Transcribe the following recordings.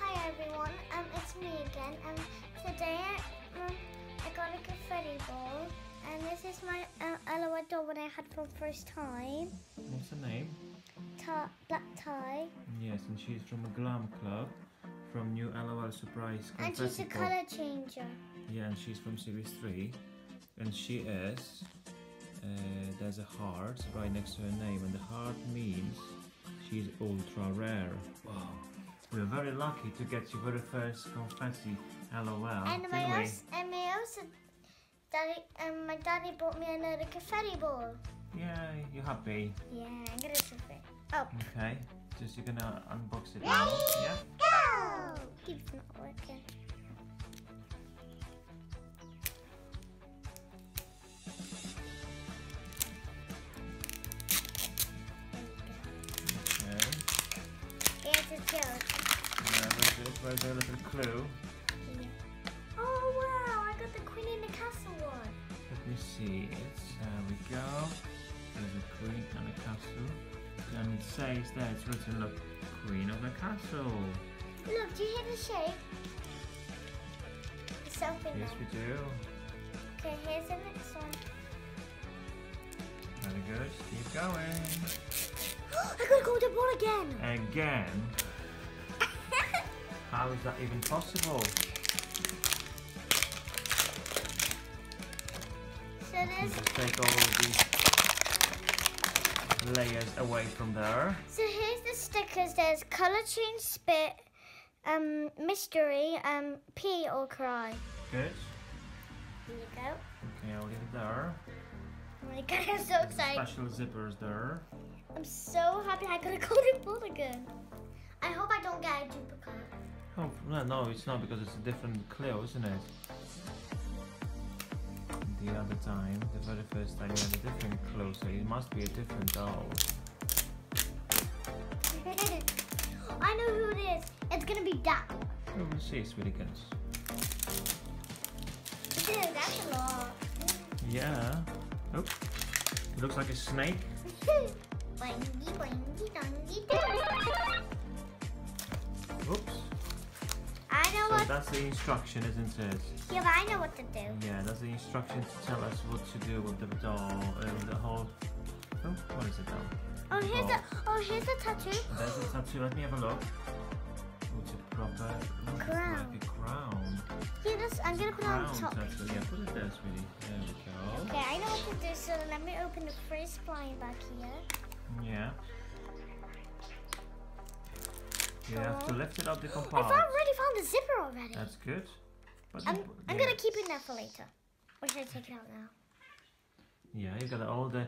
Hi everyone, um, it's me again. Um, today um, I got a confetti ball, and this is my uh, LOL doll when I had for the first time. What's her name? Ta- black tie, Yes, and she's from a glam club from New LOL Surprise and she's a color changer. Yeah, and she's from Series 3. And she is. Uh, there's a heart right next to her name, and the heart means she's ultra rare. Wow. We're very lucky to get your very first confetti LOL. and didn't my we? also, and my also, daddy, um, my daddy bought me another confetti ball. Yeah, you happy? Yeah, I'm gonna sip it. Oh, Okay. Just you're gonna unbox it now. Yeah? go! Keeps not working. Yeah, where's the, where's the little clue? Oh wow, I got the Queen in the Castle one. Let me see. It's there we go. There's a queen and a castle. And it says there it's written look Queen of the Castle. Look, do you hear the shape? There's something Yes we do. Okay, here's the next one. Very good. Keep going. I got a golden ball again. Again. How is that even possible? So there's just take all of these layers away from there. so here's the stickers. There's color change, spit, um, mystery, um, pee or cry. Good. Here you go. Okay, I'll leave it there. Oh my god, I'm so excited. special zippers there. I'm so happy I got a golden ball again. I hope I don't get a duplicate. Oh, no, no, it's not because it's a different clue, isn't it? The other time, the very first time, you had a different clue, so it must be a different doll. I know who it is. It's gonna be that. Oh, we will see, Sweetykins. Dude, that's a lot. Yeah. Oh, it looks like a snake. Boingy, boingy, dongy, dong. Oops. I know So what. that's the instruction, isn't it? Yeah, but I know what to do. Yeah, that's the instruction to tell us what to do with the doll, uh, with the whole. Oh, what is it now? Oh, here's the. Oh, here's the tattoo. There's a tattoo. Let me have a look. Oh, it's a proper. Oh, Crown. like a crown. Yeah, this. I'm gonna put it on top. tattoo. Yeah, put it there, sweetie. There we go. Okay, I know what to do. So let me open the first blind back here. Yeah. You have to lift it up the compartment. I compartment. found, already found the zipper already. That's good. But I'm. I'm yeah. gonna keep it there for later. Or should I take it out now? Yeah, you got all the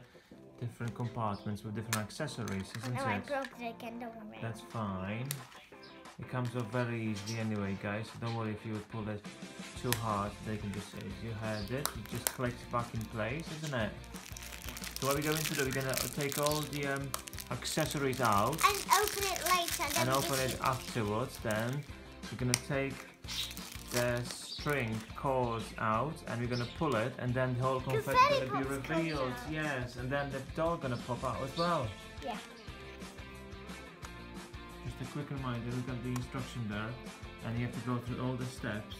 different compartments with different accessories, isn't No, I broke it again. Don't worry. That's fine. It comes off very easily anyway, guys. So don't worry if you would pull it too hard. They can just, as you had it, it just clicks back in place, isn't it? So what we're going to do, we're going to take all the um, accessories out And open it later. And open it afterwards. Then we're going to take the string cords out and we're going to pull it and then the whole confetti Confetti going to be revealed. Yes, and then the doll going to pop out as well. Yeah. Just a quick reminder, look at the instruction there, and you have to go through all the steps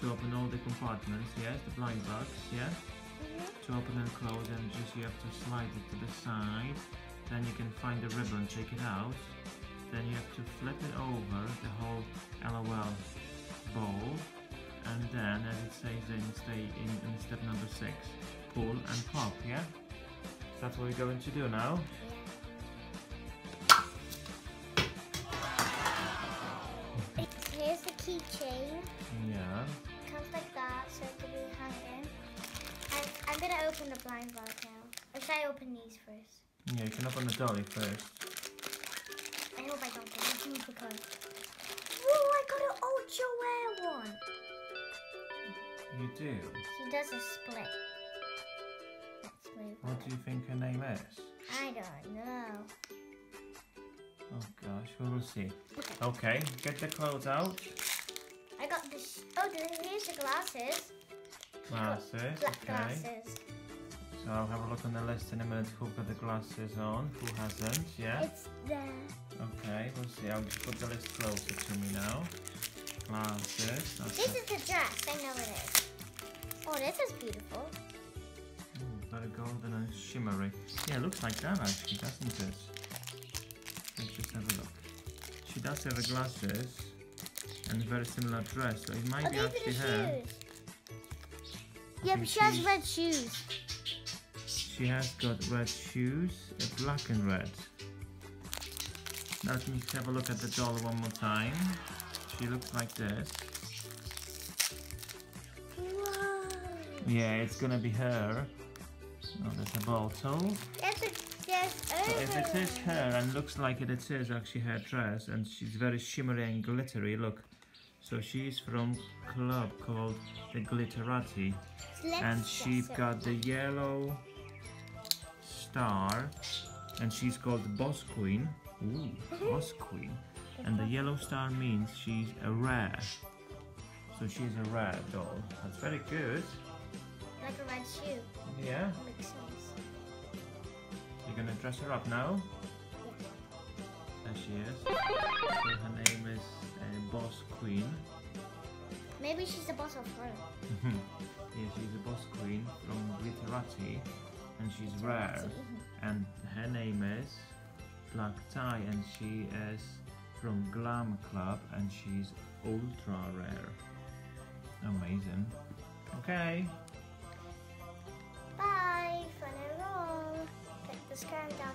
to open all the compartments, yes, the blind box, yeah? Mhm. To open and close, and just you have to slide it to the side, then you can find the ribbon, take it out, then you have to flip it over the whole LOL bowl, and then, as it says in, stay in, in step number six, pull and pop, yeah? That's what we're going to do now. Here's the keychain. Yeah. Comes like that, so it can be hanging. And I'm gonna open the blind bag now. Or should I open these first? Yeah, you can open the dolly first. I hope I don't get a duplicate. Whoa, I got an ultra rare one. You do? She does a split. Let's move. What do you think her name is? I don't know. Oh gosh, we will see. Okay, get the clothes out. I got this. Oh, here's the glasses. Glasses, Black okay. glasses. So I'll have a look on the list in a minute who got the glasses on, who hasn't, yeah? It's there. Okay, we'll see. I'll just put the list closer to me now. Glasses. That's This is the dress. I know it is. Oh, this is beautiful. Ooh, very golden and shimmery. Yeah, it looks like that actually, doesn't it? Let's just have a look. She does have the glasses and a very similar dress, so it might Oh, be actually her. shoes. Yeah, but she has red shoes. She has got red shoes, black and red. Now let me have a look at the doll one more time. She looks like this. Whoa. Yeah, it's gonna be her. Oh, there's a bottle. There's a there's So if it is her and looks like it, it is actually her dress and she's very shimmery and glittery, look. So she's from club called the Glitterati and she's got the yellow star and she's called Boss Queen. Ooh, Boss Queen. And the yellow star means she's a rare. So she's a rare doll. That's very good. like a red shoe. Yeah. Makes sense. You're gonna dress her up now? There she is. So her name is uh, Boss Queen. Maybe she's the boss of her. yeah, she's a Boss Queen from Glitterati and she's rare. And her name is Black Tie, and she is from Glam Club, and she's ultra rare. Amazing. Okay. Bye, fun and roll. Click the scan down.